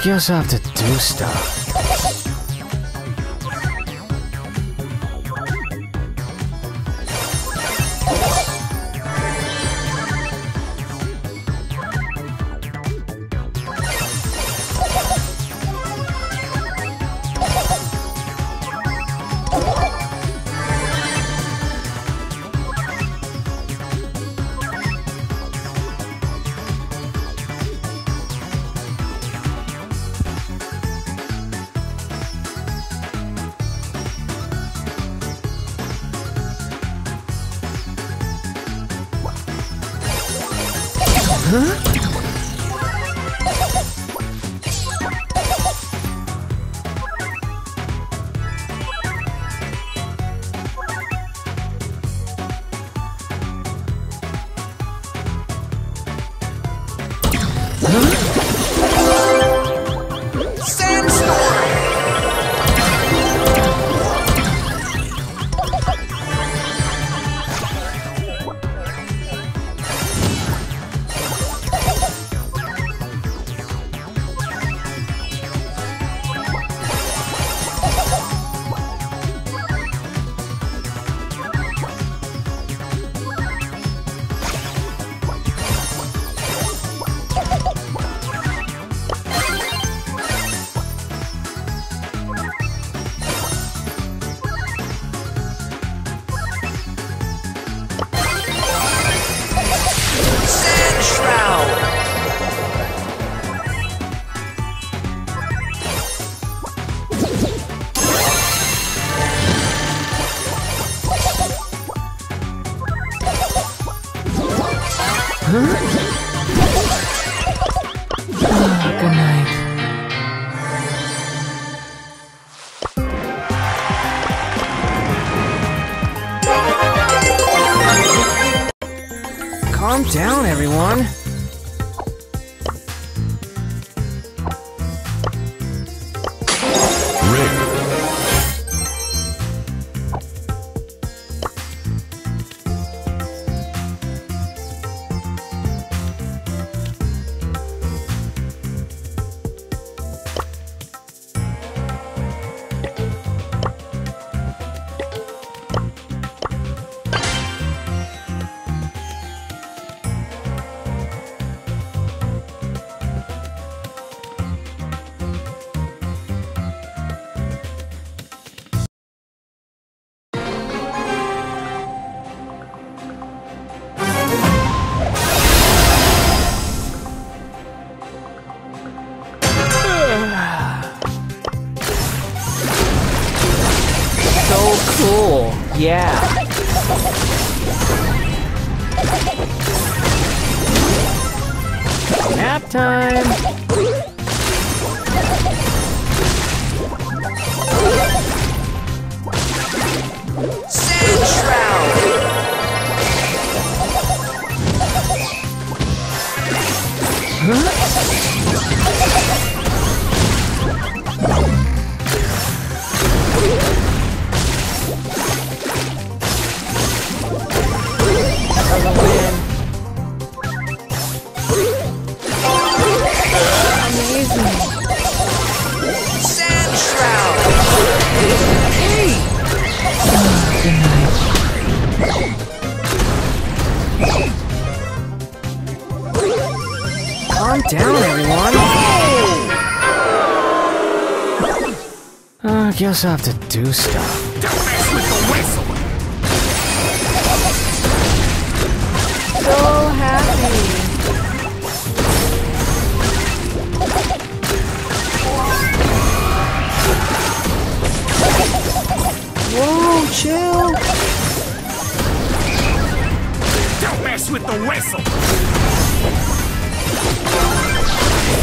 I guess have to do stuff. Good just have to do stuff. Don't mess with the whistle! So happy. Whoa, chill! Don't mess with the whistle!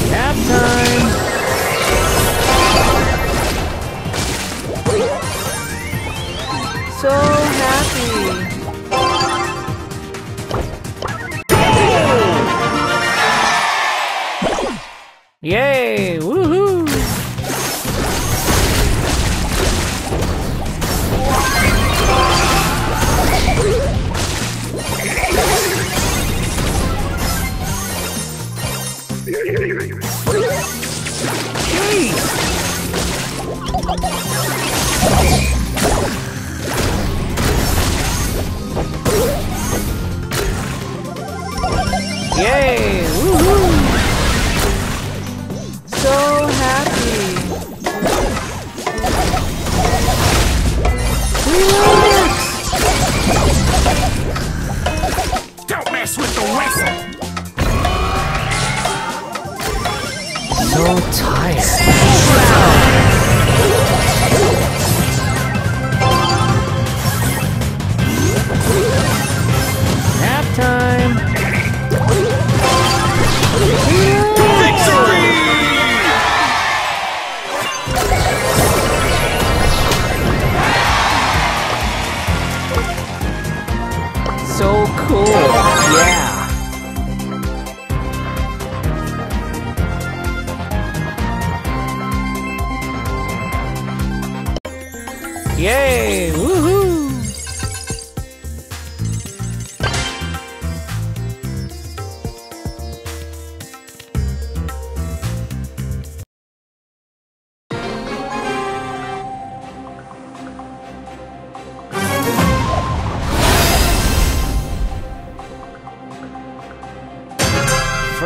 Nap time! So happy. Yay! Woohoo! Yay!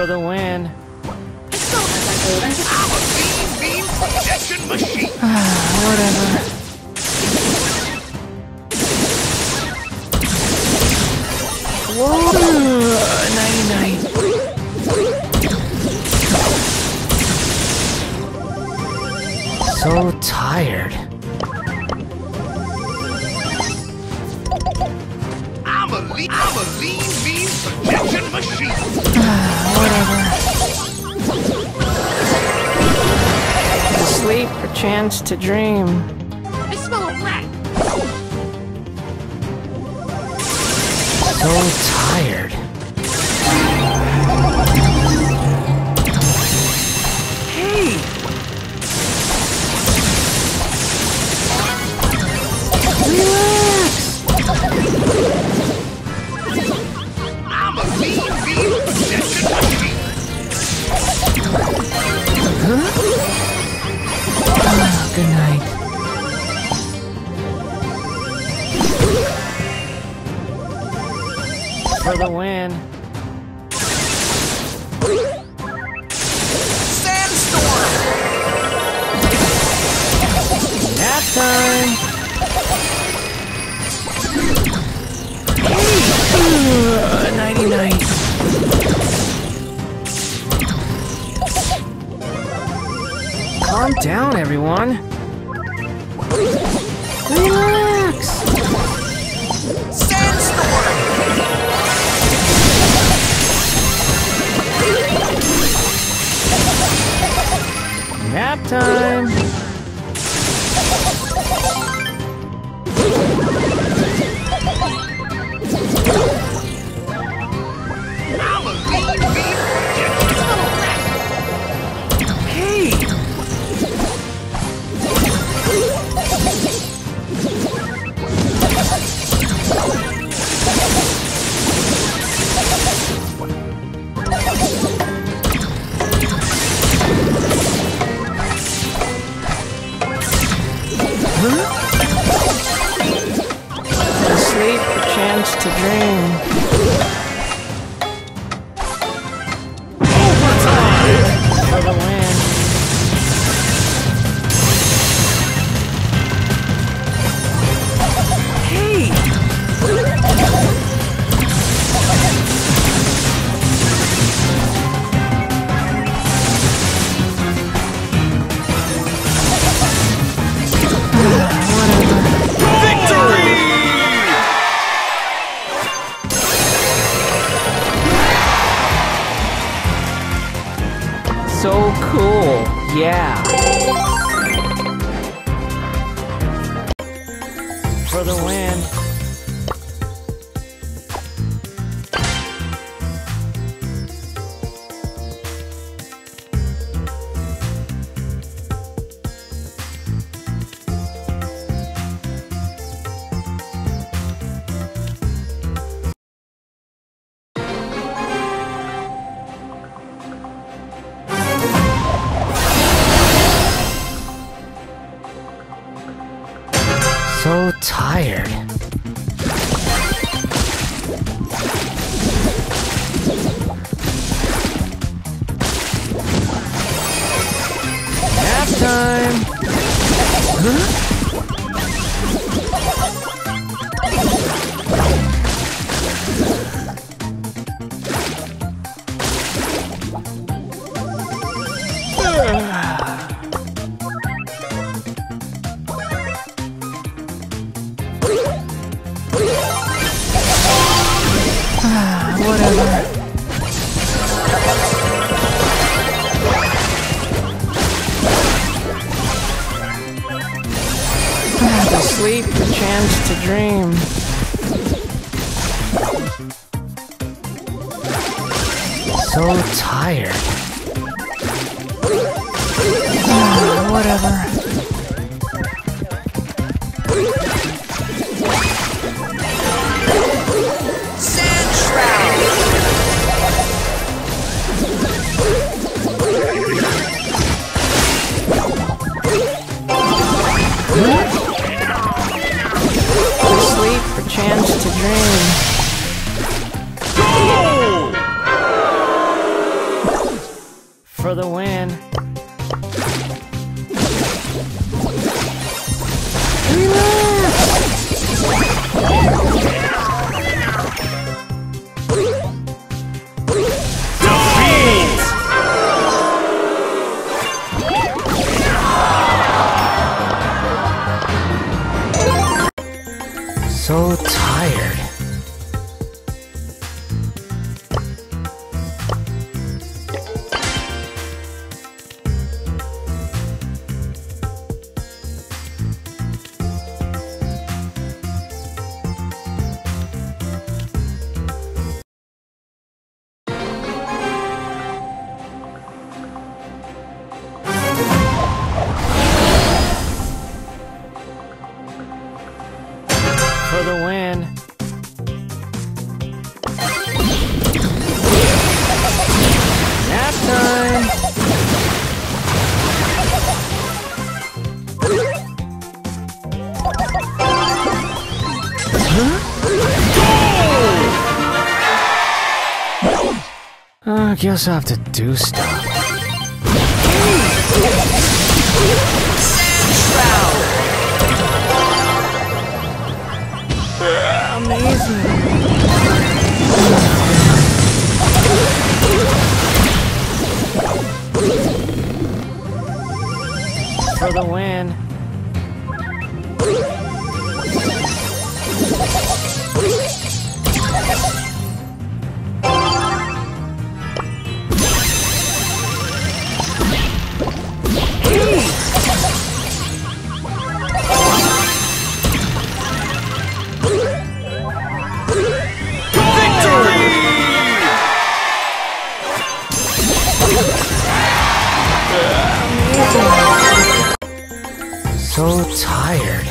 For the win. Whatever. Whoa! Nighty night. So tired. I'm a lean, I'm a lean beam projection machine! Sleep or chance to dream. I smell a rat! So For the win. Sandstorm! Nap time. Hey. Nighty night. Calm down, everyone. Relax. Nap time. a to dream. So tired. Ah, whatever. Guess I have to do stuff. Sand Shroud. For the win. so tired.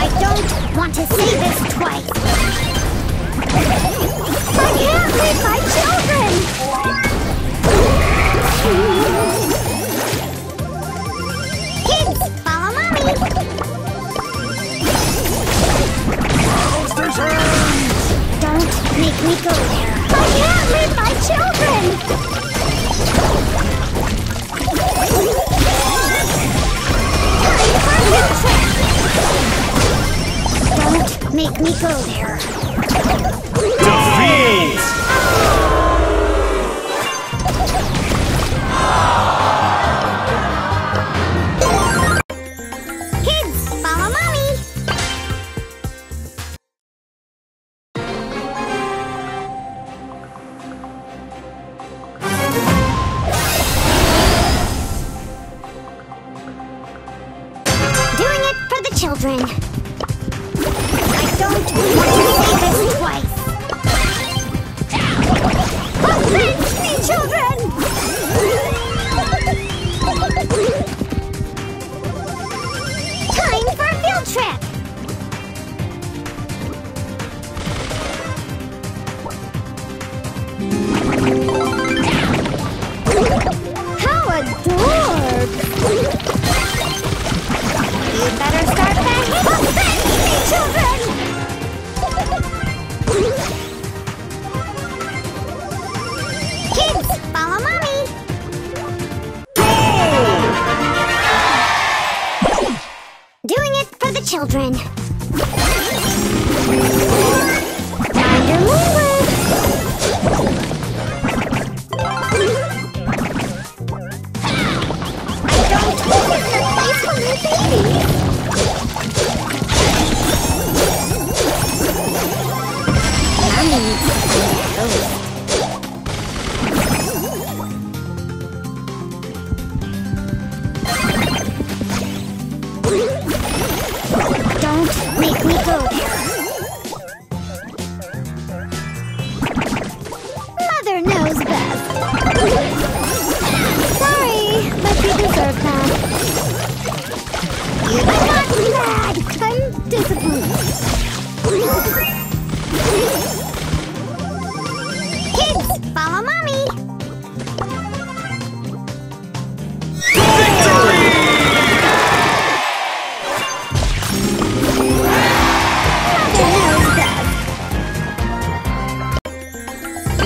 I don't want to see this twice. I can't leave my children! Kids, follow mommy! Don't make me go there. Don't make me go there. Defeat!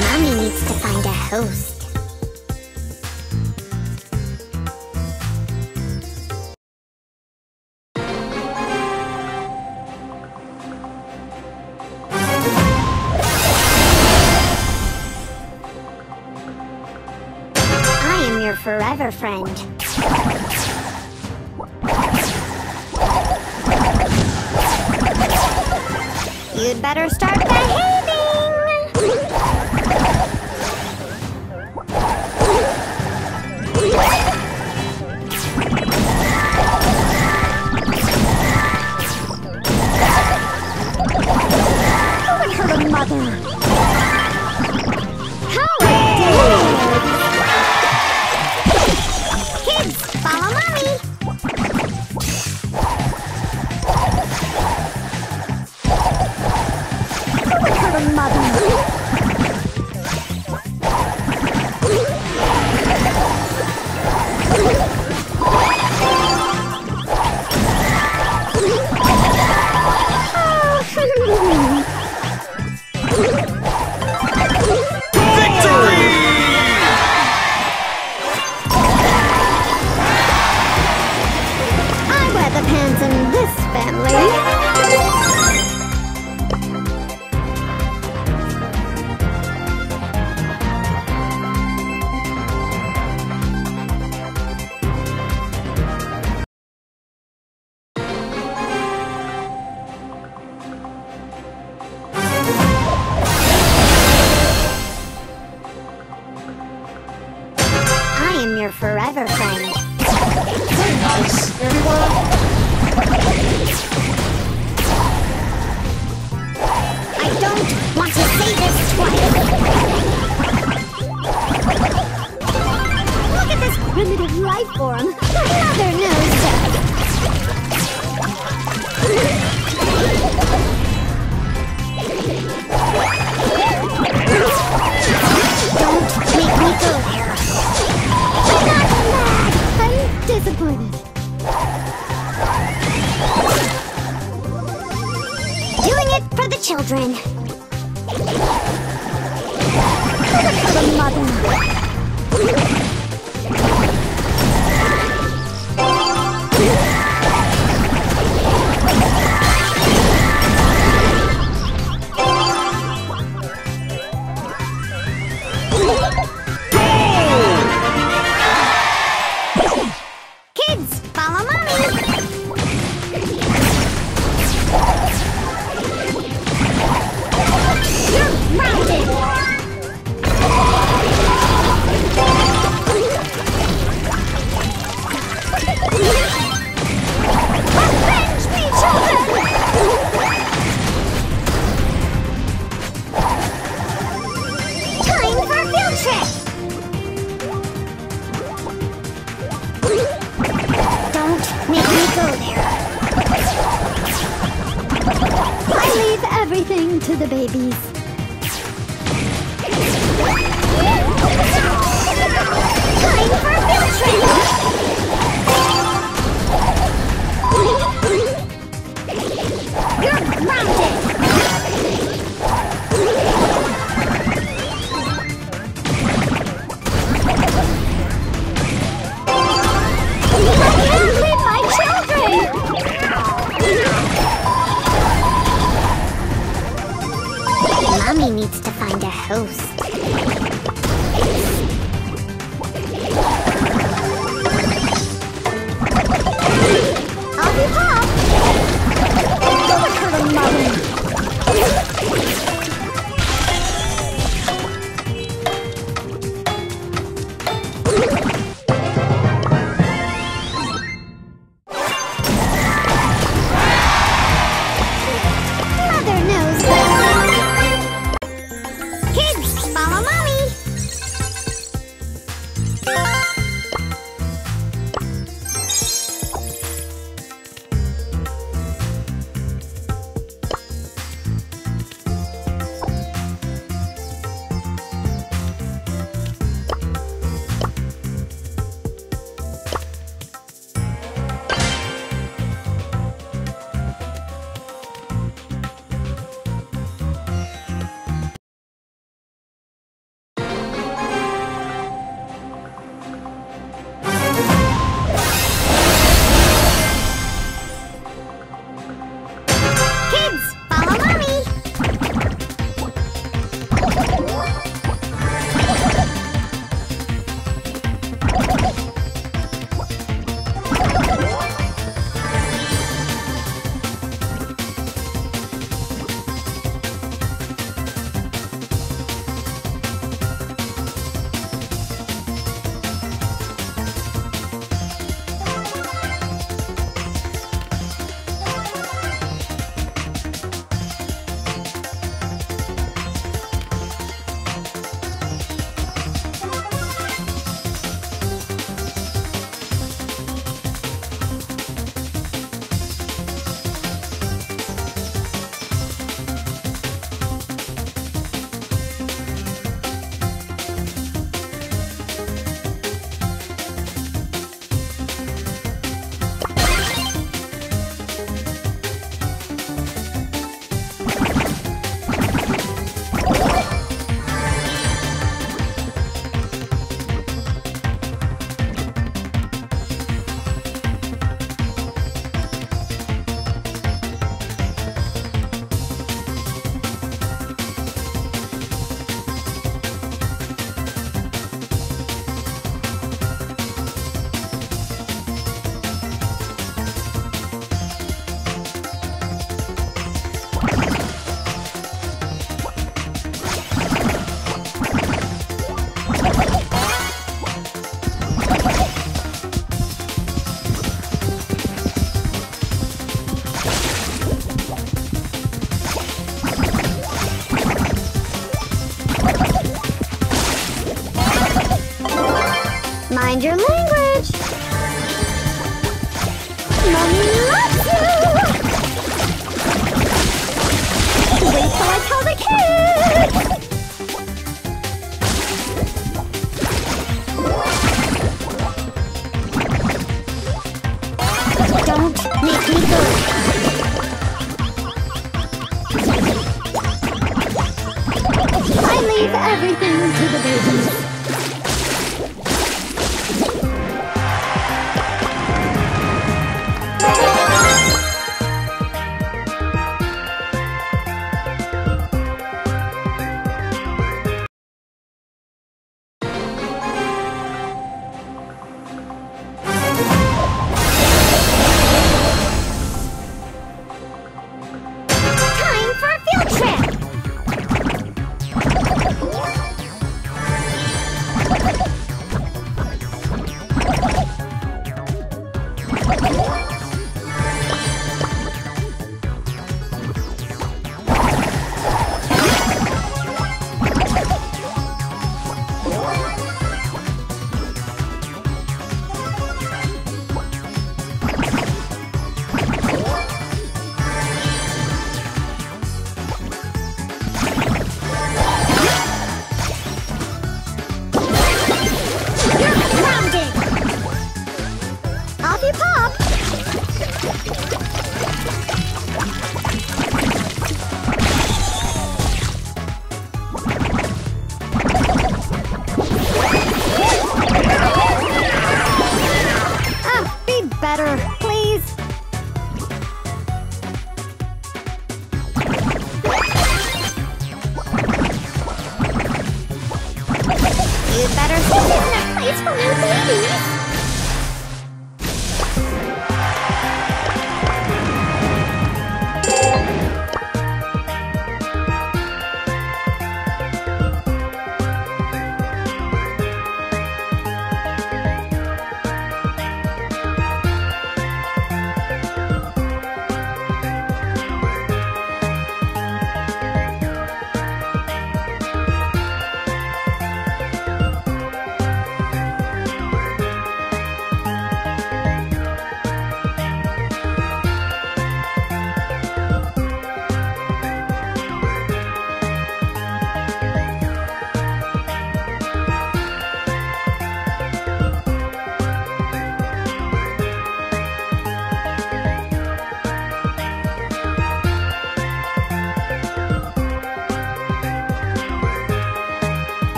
Mommy needs to find a host. I am your forever friend. You'd better start behaving! Don't make me go. I leave everything to the babies.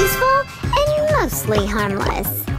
Useful and mostly harmless.